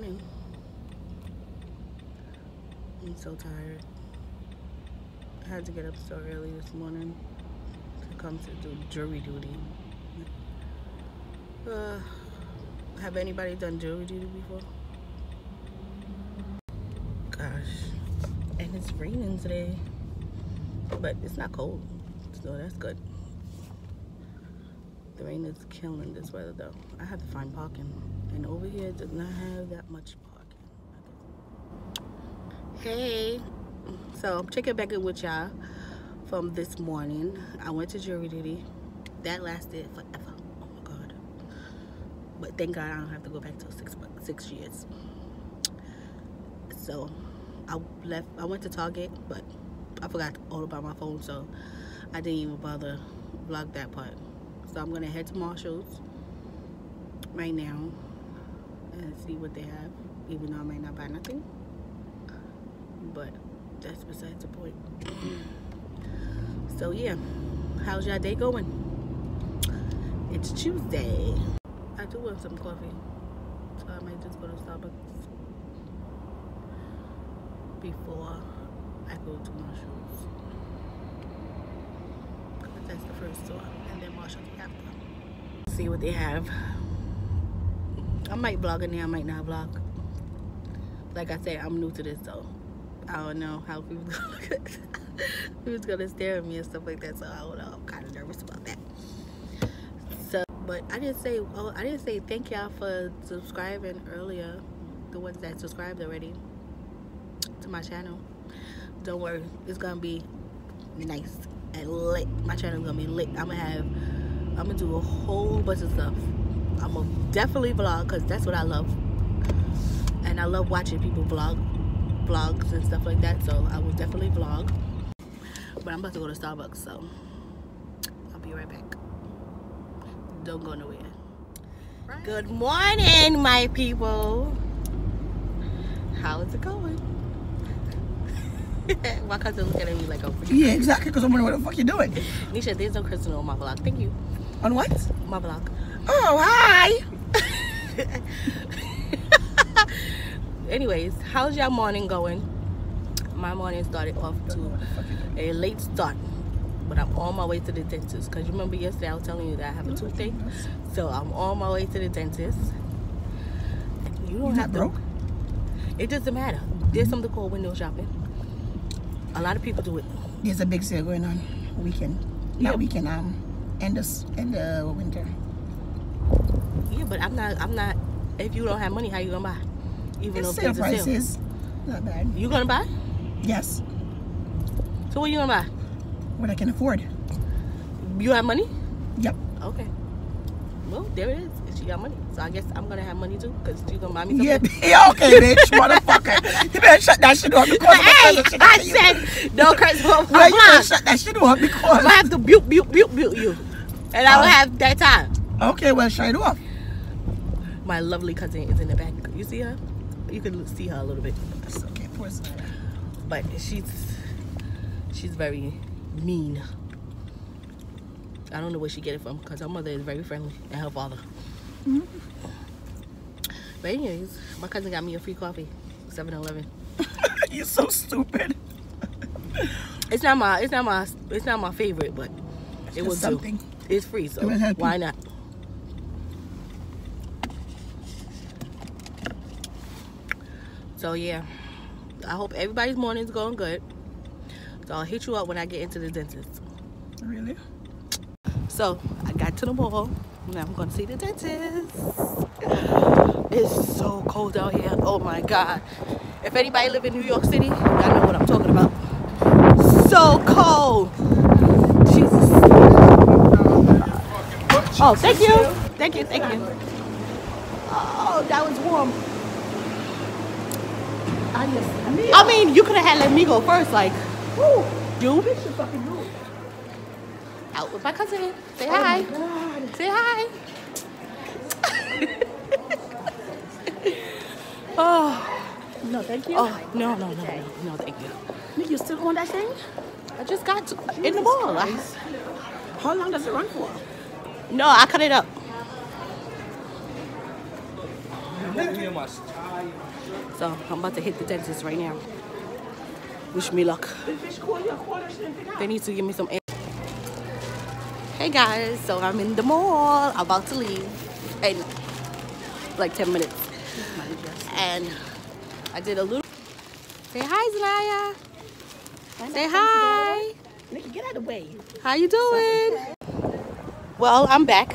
morning. I'm so tired. I had to get up so early this morning to come to do jury duty. Uh, have anybody done jury duty before? Gosh. And it's raining today. But it's not cold. So that's good. The rain is killing this weather though. I have to find parking and over here does not have that much parking. Hey, so I'm checking back in with y'all from this morning. I went to jury duty. That lasted forever. Oh my god. But thank God I don't have to go back till six six years. So I left. I went to Target, but I forgot all about my phone, so I didn't even bother vlog that part. So I'm gonna head to Marshalls right now and see what they have, even though I might not buy nothing. But that's besides the point. so yeah, how's your day going? It's Tuesday. I do want some coffee, so I might just go to Starbucks before I go to Marshalls. That's the first store, and then Marshalls after. See what they have. I might vlog in there, I might not vlog. Like I said, I'm new to this, so I don't know how people gonna look who's gonna stare at me and stuff like that. So I don't know. I'm kind of nervous about that. So, but I didn't say. Oh, I didn't say thank y'all for subscribing earlier. The ones that subscribed already to my channel. Don't worry, it's gonna be nice and lit. My channel's gonna be lit. I'm gonna have. I'm gonna do a whole bunch of stuff. I'm gonna definitely vlog because that's what I love. And I love watching people vlog vlogs and stuff like that so I will definitely vlog. But I'm about to go to Starbucks so I'll be right back. Don't go nowhere. Right. good morning my people. How is it going? My cousin looking at me like oh yeah exactly because I'm wondering what the fuck you're doing. Nisha there's no crystal on my vlog. Thank you. On what? My vlog oh hi. Anyways how's your morning going? My morning started off to a late start but i'm on my way to the dentist because you remember yesterday i was telling you that i have a toothache? So i'm on my way to the dentist. You don't have to broke? it doesn't matter. There's something called window shopping. A lot of people do it. There's a big sale going on weekend. Not weekend um end of end of winter. yeah but i'm not i'm not if you don't have money how you gonna buy even it's though sale prices. Not bad. You gonna buy? Yes. So what you gonna buy? What I can afford. You have money? Yep. Okay. Well, there it is. She got money. So I guess I'm gonna have money too, because you gonna buy me something. Yeah, okay, bitch, motherfucker. You better shut that shit off because hey, I said no curse for my you better shut that shit off because I have to buke, buke, buke, buke you. And I will uh, have that time. Okay, well, shut it off. My lovely cousin is in the back. You see her? you can see her a little bit. okay, poor But she's she's very mean. I don't know where she get it from because her mother is very friendly and her father. Mm -hmm. But anyways, my cousin got me a free coffee, 7-Eleven. You're so stupid. it's not my it's not my it's not my favorite, but it was something. It's free, so why not? So yeah, I hope everybody's morning's going good. So I'll hit you up when I get into the dentist. Really? So I got to the mall. Now I'm gonna see the dentist. It's so cold out here. Oh my God. If anybody live in New York City, I know what I'm talking about. So cold. Jesus. Oh, thank you. Thank you, thank you. Oh, that was warm. I mean, you could have had let me go first, like, woo, you. Out with my cousin. Say oh hi. Say hi. oh. No, thank you. Oh, no, no, no, no, no, thank you. You still on that thing? I just got to, in the mall. How long does it run for? No, I cut it up. So I'm about to hit the dentist right now. Wish me luck. They need to give me some air. Hey guys, so I'm in the mall, about to leave in like 10 minutes. And I did a little. Say hi, Zanaya. Say hi. Nikki, get out of the way. How you doing? Well, I'm back.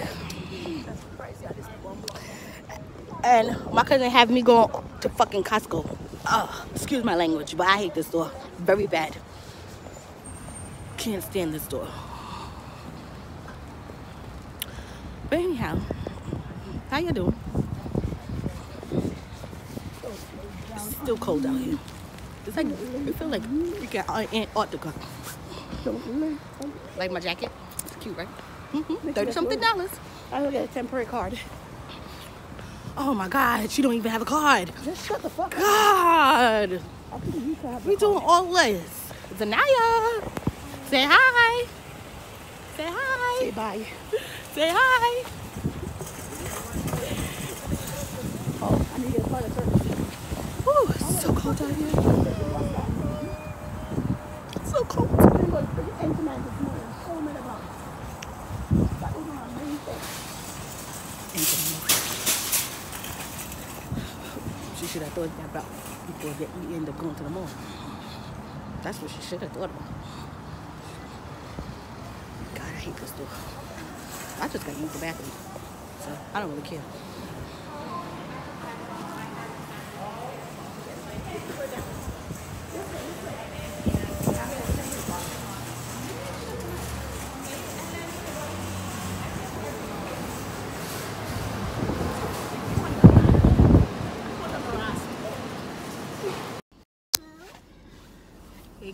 And my cousin had me going to fucking Costco. Oh, excuse my language, but I hate this store very bad. Can't stand this store. But anyhow, how you doing? It's still cold out here. It's like it feels like you got Antarctica. Like my jacket. It's cute, right? Mm-hmm. Thirty something dollars. I don't get a temporary card. Oh my God, she don't even have a card. Just shut the fuck up. God, I think you have we doing all this. Zanaya, say hi. Say hi. Say bye. Say hi. Oh, I need to get a card of service. Whew, it's so cold out here. It's so cold. I'm going to put it into my this morning. So many about That was my main thing. She should have thought about before we end up going to the mall. That's what she should have thought about. God, I hate this store. I just gotta use the bathroom. So I don't really care.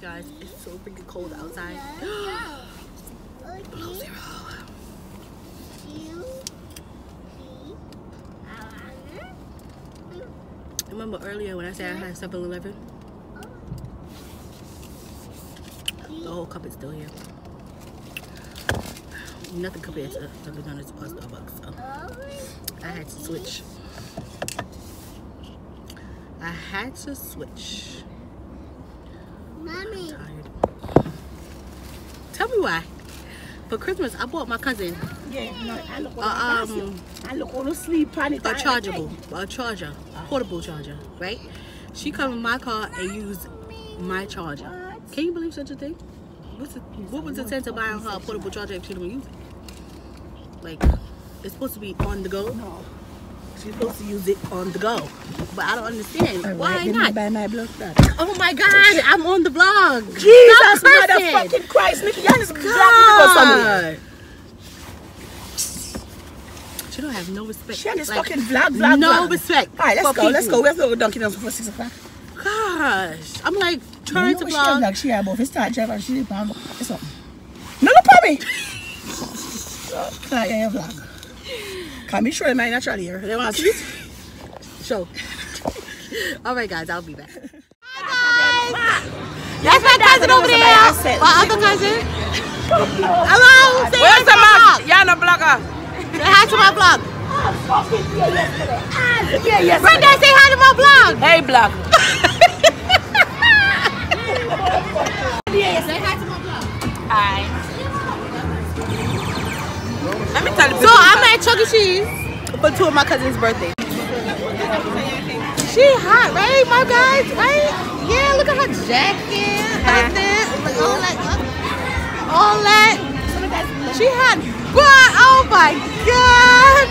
Guys, it's so freaking cold outside. Below zero. Remember earlier when I said I had 7 Eleven? Oh. The whole cup is still here. Nothing compared to Dunkin' Donuts or Starbucks. So I had to switch. I had to switch. Mommy. Tired. Tell me why. For Christmas, I bought my cousin Yeah, no, I look Uh, um, I look on sleep on a chargeable, a charger, portable charger, right? She come in my car and use my charger. What? Can you believe such a thing? What's the, what was the sense of buying her a portable charger if she don't use it? Like, it's supposed to be on the go. No. She's supposed to use it on the go. But I don't understand. Why Alright, not? Buy my blood. Oh my God, I'm on the vlog. Jesus, motherfucking Christ, Nikki, y'all just God. She don't have no respect. She this Like, fucking vlog, vlog, no vlog. respect. All right, let's for go, let's go. Let's go to Dunkin' Donuts before 6 o'clock. Gosh, I'm like trying to you know vlog. She, like, she had both his start driver, she did pound. It's. No, no. Can I your vlog? Can be sure my natural here. They want to see it? Show. All right, guys, I'll be back. That's That's my cousin over there. My other cousin. Hello. Say Where's the vlog. You're no blogger. Say hi to my vlog. Yeah, yes. Brenda, say hi to my vlog. Hey, blog. So I'm at Chuck E. Cheese for two of my cousin's birthdays. She hot, right, my guys? Right? Yeah, look at her jacket. Uh-huh. Like that. Like all that. All that. She hot. But, oh my God.